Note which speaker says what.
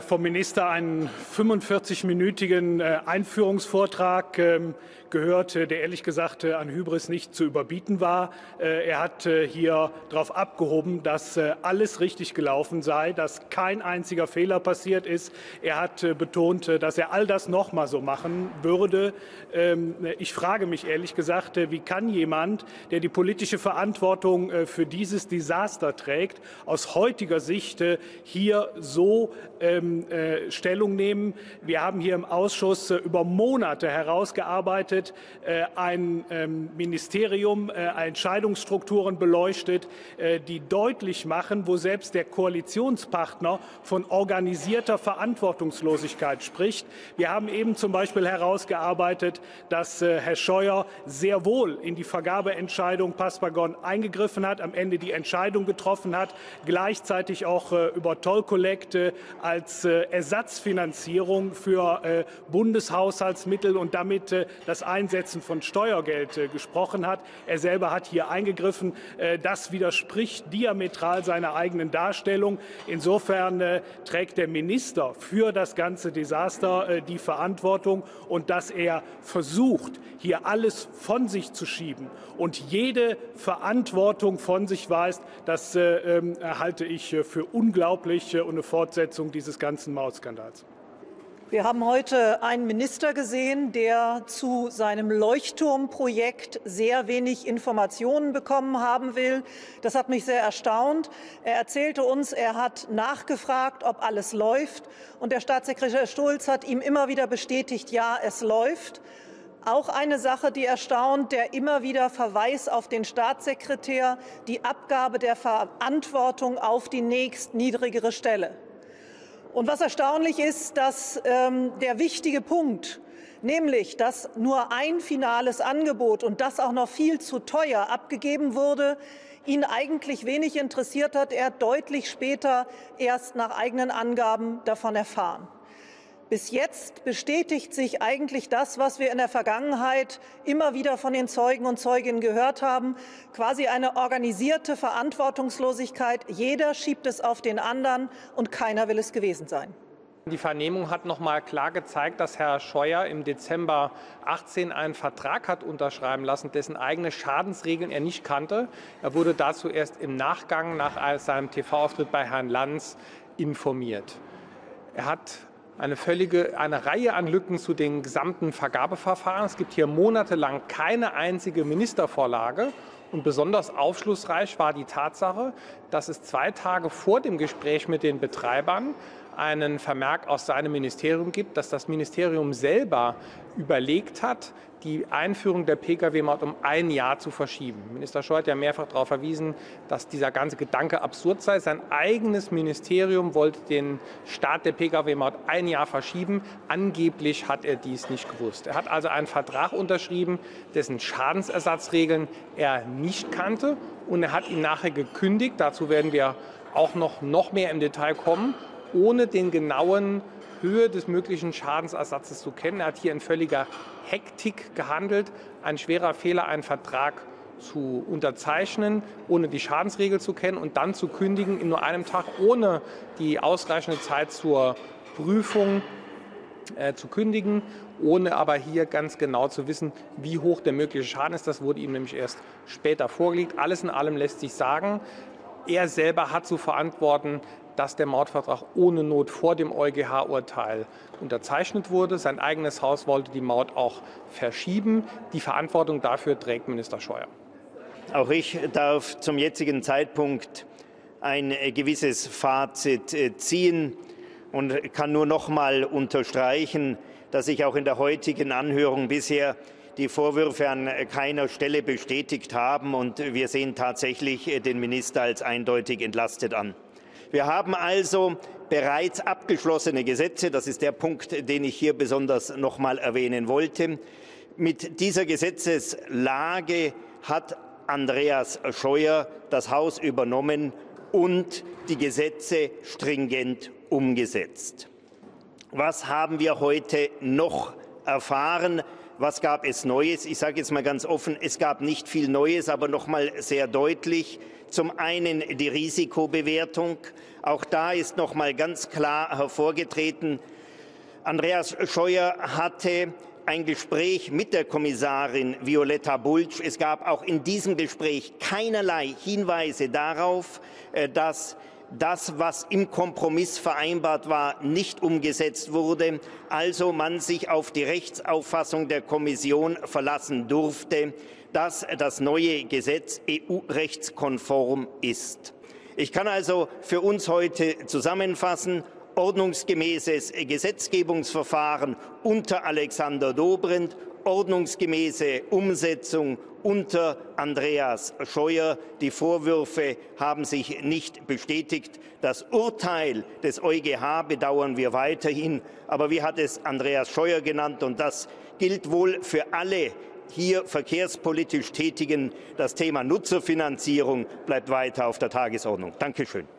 Speaker 1: vom Minister einen 45-minütigen äh, Einführungsvortrag ähm, gehört, der ehrlich gesagt äh, an Hybris nicht zu überbieten war. Äh, er hat hier darauf abgehoben, dass alles richtig gelaufen sei, dass kein einziger Fehler passiert ist. Er hat betont, dass er all das noch mal so machen würde. Ähm, ich frage mich ehrlich gesagt, wie kann jemand, der die politische Verantwortung für dieses Desaster trägt, aus heutiger Sicht hier so ähm, Stellung nehmen? Wir haben hier im Ausschuss über Monate herausgearbeitet, vorbereitet, äh, ein ähm, Ministerium, äh, Entscheidungsstrukturen beleuchtet, äh, die deutlich machen, wo selbst der Koalitionspartner von organisierter Verantwortungslosigkeit spricht. Wir haben eben zum Beispiel herausgearbeitet, dass Herr Scheuer sehr wohl in die Vergabeentscheidung Paspagon eingegriffen hat, am Ende die Entscheidung getroffen hat, gleichzeitig auch über Tollkollekte als Ersatzfinanzierung für Bundeshaushaltsmittel und damit das Einsetzen von Steuergeld äh, gesprochen hat. Er selber hat hier eingegriffen. Äh, das widerspricht diametral seiner eigenen Darstellung. Insofern äh, trägt der Minister für das ganze Desaster die Verantwortung und dass er versucht, hier alles von sich zu schieben und jede Verantwortung von sich weist, das ähm, halte ich für unglaublich und eine Fortsetzung dieses ganzen Mautskandals.
Speaker 2: Wir haben heute einen Minister gesehen, der zu seinem Leuchtturmprojekt sehr wenig Informationen bekommen haben will. Das hat mich sehr erstaunt. Er erzählte uns, er hat nachgefragt, ob alles läuft. Und der Staatssekretär Stulz hat ihm immer wieder bestätigt, ja, es läuft. Auch eine Sache, die erstaunt, der immer wieder Verweis auf den Staatssekretär, die Abgabe der Verantwortung auf die nächstniedrigere Stelle. Und was erstaunlich ist, dass ähm, der wichtige Punkt, nämlich dass nur ein finales Angebot und das auch noch viel zu teuer abgegeben wurde, ihn eigentlich wenig interessiert hat. Er deutlich später erst nach eigenen Angaben davon erfahren. Bis jetzt bestätigt sich eigentlich das, was wir in der Vergangenheit immer wieder von den Zeugen und Zeuginnen gehört haben, quasi eine organisierte Verantwortungslosigkeit. Jeder schiebt es auf den anderen und keiner will es gewesen sein.
Speaker 3: Die Vernehmung hat noch mal klar gezeigt, dass Herr Scheuer im Dezember 18 einen Vertrag hat unterschreiben lassen, dessen eigene Schadensregeln er nicht kannte. Er wurde dazu erst im Nachgang nach seinem TV-Auftritt bei Herrn Lanz informiert. Er hat eine völlige, eine Reihe an Lücken zu den gesamten Vergabeverfahren. Es gibt hier monatelang keine einzige Ministervorlage. Und besonders aufschlussreich war die Tatsache, dass es zwei Tage vor dem Gespräch mit den Betreibern einen Vermerk aus seinem Ministerium gibt, dass das Ministerium selber überlegt hat, die Einführung der Pkw-Maut um ein Jahr zu verschieben. Minister Scheuer hat ja mehrfach darauf verwiesen, dass dieser ganze Gedanke absurd sei. Sein eigenes Ministerium wollte den Start der Pkw-Maut ein Jahr verschieben. Angeblich hat er dies nicht gewusst. Er hat also einen Vertrag unterschrieben, dessen Schadensersatzregeln er nicht kannte. Und er hat ihn nachher gekündigt. Dazu werden wir auch noch, noch mehr im Detail kommen ohne den genauen Höhe des möglichen Schadensersatzes zu kennen. Er hat hier in völliger Hektik gehandelt, ein schwerer Fehler, einen Vertrag zu unterzeichnen, ohne die Schadensregel zu kennen und dann zu kündigen in nur einem Tag, ohne die ausreichende Zeit zur Prüfung äh, zu kündigen, ohne aber hier ganz genau zu wissen, wie hoch der mögliche Schaden ist. Das wurde ihm nämlich erst später vorgelegt. Alles in allem lässt sich sagen, er selber hat zu verantworten, dass der Mautvertrag ohne Not vor dem EuGH-Urteil unterzeichnet wurde. Sein eigenes Haus wollte die Maut auch verschieben. Die Verantwortung dafür trägt Minister Scheuer.
Speaker 4: Auch ich darf zum jetzigen Zeitpunkt ein gewisses Fazit äh, ziehen und kann nur noch mal unterstreichen, dass sich auch in der heutigen Anhörung bisher die Vorwürfe an keiner Stelle bestätigt haben. Und wir sehen tatsächlich äh, den Minister als eindeutig entlastet an. Wir haben also bereits abgeschlossene Gesetze. Das ist der Punkt, den ich hier besonders noch mal erwähnen wollte. Mit dieser Gesetzeslage hat Andreas Scheuer das Haus übernommen und die Gesetze stringent umgesetzt. Was haben wir heute noch erfahren? Was gab es Neues? Ich sage jetzt mal ganz offen, es gab nicht viel Neues, aber noch mal sehr deutlich. Zum einen die Risikobewertung. Auch da ist noch mal ganz klar hervorgetreten, Andreas Scheuer hatte ein Gespräch mit der Kommissarin Violetta Bulc. Es gab auch in diesem Gespräch keinerlei Hinweise darauf, äh, dass das, was im Kompromiss vereinbart war, nicht umgesetzt wurde, also man sich auf die Rechtsauffassung der Kommission verlassen durfte, dass das neue Gesetz EU-rechtskonform ist. Ich kann also für uns heute zusammenfassen, ordnungsgemäßes Gesetzgebungsverfahren unter Alexander Dobrindt, ordnungsgemäße Umsetzung unter Andreas Scheuer. Die Vorwürfe haben sich nicht bestätigt. Das Urteil des EuGH bedauern wir weiterhin. Aber wie hat es Andreas Scheuer genannt? Und das gilt wohl für alle hier verkehrspolitisch Tätigen. Das Thema Nutzerfinanzierung bleibt weiter auf der Tagesordnung. Dankeschön.